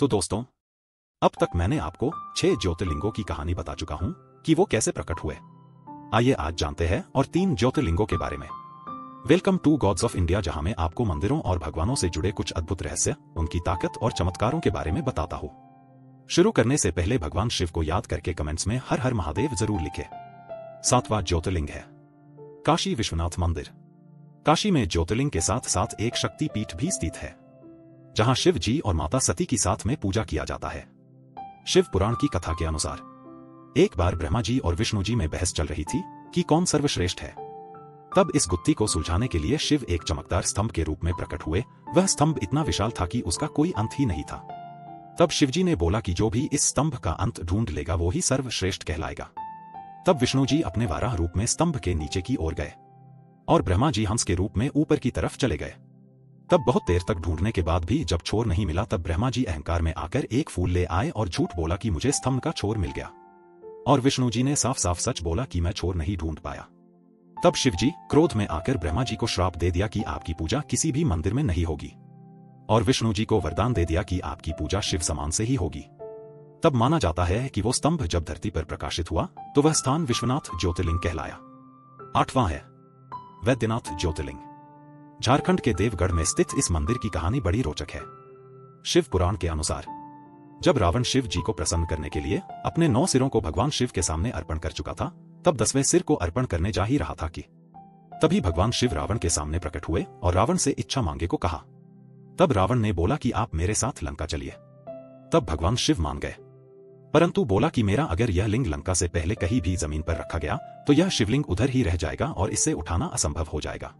तो दोस्तों, अब तक मैंने आपको छह ज्योतिर्लिंगों की कहानी बता चुका हूँ कि वो कैसे प्रकट हुए। आइए आज जानते हैं और तीन ज्योतिर्लिंगों के बारे में। Welcome to gods of India, जहाँ मैं आपको मंदिरों और भगवानों से जुड़े कुछ अद्भुत रहस्य, उनकी ताकत और चमत्कारों के बारे में बताता हूँ। शुरू करने से पहले भगवान शिव को याद करके कमेंट्स में हर हर महादेव ज़रूर लिखे। सातवां ज्योतिर्लिंग है। काशी विश्वनाथ मंदिर। काशी में ज्योतिर्लिंग के साथ साथ एक शक्ति पीठ भी स्थित है। जहाँ शिव जी और माता सती की साथ में पूजा किया जाता है। शिव पुराण की कथा के अनुसार, एक बार ब्रह्मा जी और विष्णु जी में बहस चल रही थी कि कौन सर्वश्रेष्ठ है। तब इस गुत्ती को सुलझाने के लिए शिव एक चमकदार स्तंभ के रूप में प्रकट हुए। वह स्तंभ इतना विशाल था कि उसका कोई अंत ही नहीं था। तब शिवजी ने बोला कि जो भी इस स्तंभ का अंत ढूंढ लेगा, वो ही सर्वश्रेष्ठ कहलाएगा। तब विष्णु जी अपने वाराह रूप में स्तंभ के नीचे की ओर गए और ब्रह्मा जी हंस के रूप में ऊपर की तरफ़ चले गए। तब बहुत देर तक ढूँढने के बाद भी जब छोर नहीं मिला तब ब्रह्मा जी अहंकार में आकर एक फूल ले आए और झूठ बोला कि मुझे स्तंभ का छोर मिल गया। और विष्णु जी ने साफ़ साफ़ सच बोला कि मैं छोर नहीं ढूंढ पाया। तब शिव जी क्रोध में आकर ब्रह्मा जी को श्राप दे दिया कि आपकी पूजा किसी भी मंदिर में नहीं होगी। और विष्णु जी को वरदान दे दिया कि आपकी पूजा शिव समान से ही होगी। तब माना जाता है कि वो स्तंभ जब धरती पर प्रकाशित हुआ तो वह स्थान विश्वनाथ ज्योतिर्लिंग कहलाया। आठवां है, वैद्यनाथ ज्योतिर्लिंग। झारखंड के देवगढ़ में स्थित इस मंदिर की कहानी बड़ी रोचक है। शिव पुराण के अनुसार, जब रावण शिव जी को प्रसन्न करने के लिए अपने नौ सिरों को भगवान शिव के सामने अर्पण कर चुका था, तब दसवें सिर को अर्पण करने जा ही रहा था कि तभी भगवान शिव रावण के सामने प्रकट हुए और रावण से इच्छा मांगे को कहा। तब रावण ने बोला कि आप मेरे साथ लंका चलिए। तब भगवान शिव मान गए। परंतु बोला कि मेरा अगर यह लिंग लंका से पहले कहीं भी ज़मीन पर रखा गया तो यह शिवलिंग उधर ही रह जाएगा और इसे उठाना असंभव हो जाएगा।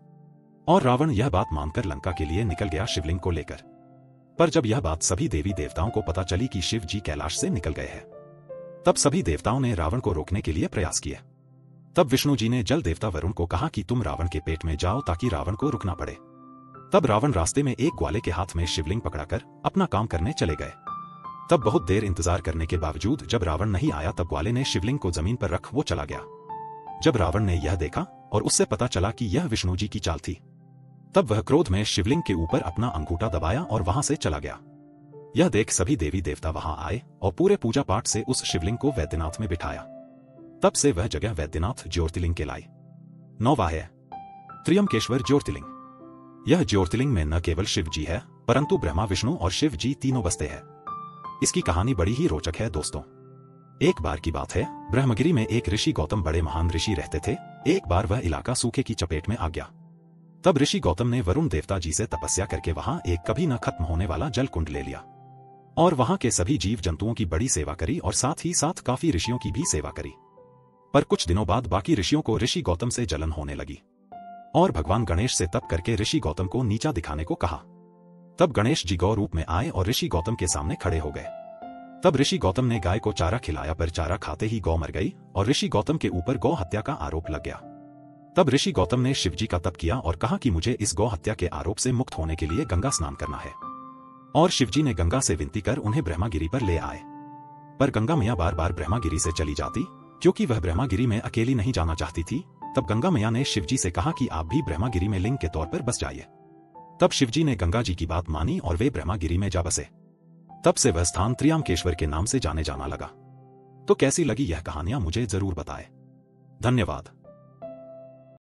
और रावण यह बात मानकर लंका के लिए निकल गया शिवलिंग को लेकर। पर जब यह बात सभी देवी देवताओं को पता चली कि शिव जी कैलाश से निकल गए हैं, तब सभी देवताओं ने रावण को रोकने के लिए प्रयास किए। तब विष्णु जी ने जल देवता वरुण को कहा कि तुम रावण के पेट में जाओ ताकि रावण को रुकना पड़े। तब रावण रास्ते में एक ग्वाले के हाथ में शिवलिंग पकड़ाकर अपना काम करने चले गए। तब बहुत देर इंतज़ार करने के बावजूद जब रावण नहीं आया तब ग्वाले ने शिवलिंग को ज़मीन पर रख वो चला गया। जब रावण ने यह देखा और उससे पता चला कि यह विष्णु जी की चाल थी तब वह क्रोध में शिवलिंग के ऊपर अपना अंगूठा दबाया और वहाँ से चला गया। यह देख सभी देवी देवता वहाँ आए और पूरे पूजा पाठ से उस शिवलिंग को वैद्यनाथ में बिठाया। तब से वह जगह वैद्यनाथ ज्योतिर्लिंग के लाई नौवा है त्रियमकेश्वर ज्योतिर्लिंग। यह ज्योतिर्लिंग में न केवल शिव जी है, परंतु ब्रह्मा, विष्णु और शिव जी तीनों बसते हैं। इसकी कहानी बड़ी ही रोचक है दोस्तों। एक बार की बात है, ब्रह्मगिरी में एक ऋषि गौतम बड़े महान ऋषि रहते थे। एक बार वह इलाका सूखे की चपेट में आ गया। तब ऋषि गौतम ने वरुण देवता जी से तपस्या करके वहाँ एक कभी न खत्म होने वाला जल कुंड ले लिया। और वहाँ के सभी जीव जंतुओं की बड़ी सेवा करी और साथ ही साथ काफ़ी ऋषियों की भी सेवा करी। पर कुछ दिनों बाद बाकी ऋषियों को ऋषि गौतम से जलन होने लगी। और भगवान गणेश से तप करके ऋषि गौतम को नीचा दिखाने को कहा। तब गणेश जी गौ रूप में आए और ऋषि गौतम के सामने खड़े हो गए। तब ऋषि गौतम ने गाय को चारा खिलाया पर चारा खाते ही गौ मर गई और ऋषि गौतम के ऊपर गौ हत्या का आरोप लग गया। तब ऋषि गौतम ने शिवजी का तप किया और कहा कि मुझे इस गौ हत्या के आरोप से मुक्त होने के लिए गंगा स्नान करना है। और शिवजी ने गंगा से विनती कर उन्हें ब्रह्मागिरी पर ले आए। पर गंगा मैया बार बार ब्रह्मागिरी से चली जाती। क्योंकि वह ब्रह्मागिरी में अकेली नहीं जाना चाहती थी, तब गंगा मैया ने शिवजी से कहा कि आप भी ब्रह्मागिरी में लिंग के तौर पर बस जाइए। तब शिवजी ने गंगा जी की बात मानी और वे ब्रह्मागिरी में जा बसे। तब से वह स्थान त्रियामकेश्वर के नाम से जाने जाना लगा। तो कैसी लगी यह कहानियाँ मुझे ज़रूर बताए। धन्यवाद।